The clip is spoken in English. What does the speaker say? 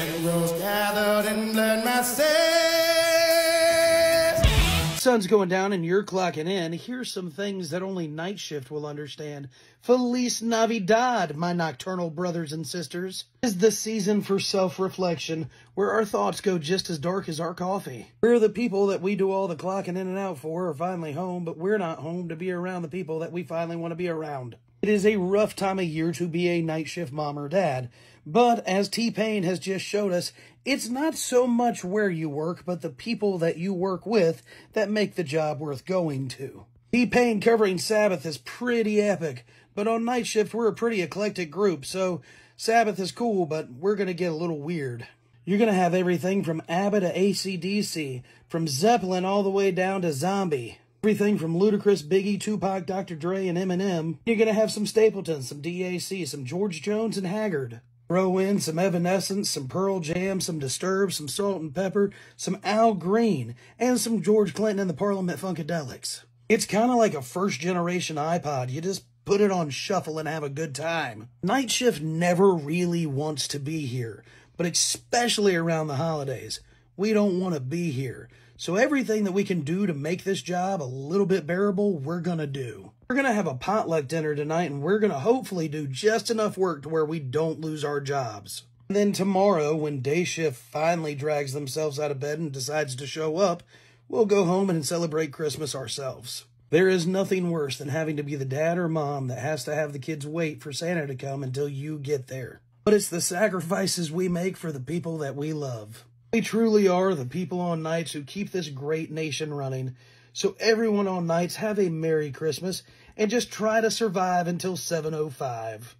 And Sun's going down and you're clocking in. Here's some things that only night shift will understand. Feliz Navidad, my nocturnal brothers and sisters. Is the season for self-reflection, where our thoughts go just as dark as our coffee. We're the people that we do all the clocking in and out for are finally home, but we're not home to be around the people that we finally want to be around. It is a rough time of year to be a night shift mom or dad, but as T-Pain has just showed us, it's not so much where you work, but the people that you work with that make the job worth going to. T-Pain covering Sabbath is pretty epic, but on night shift we're a pretty eclectic group, so Sabbath is cool, but we're going to get a little weird. You're going to have everything from ABBA to ACDC, from Zeppelin all the way down to Zombie. Everything from Ludacris, Biggie, Tupac, Dr. Dre, and Eminem. You're going to have some Stapleton, some DAC, some George Jones, and Haggard. Throw in some Evanescence, some Pearl Jam, some Disturbed, some Salt-N-Pepa, some Al Green, and some George Clinton and the Parliament Funkadelics. It's kind of like a first generation iPod. You just put it on shuffle and have a good time. Night shift never really wants to be here, but especially around the holidays. We don't want to be here. So everything that we can do to make this job a little bit bearable, we're going to do. We're going to have a potluck dinner tonight and we're going to hopefully do just enough work to where we don't lose our jobs. And then tomorrow, when day shift finally drags themselves out of bed and decides to show up, we'll go home and celebrate Christmas ourselves. There is nothing worse than having to be the dad or mom that has to have the kids wait for Santa to come until you get there. But it's the sacrifices we make for the people that we love. We truly are the people on nights who keep this great nation running. So everyone on nights have a Merry Christmas and just try to survive until 705.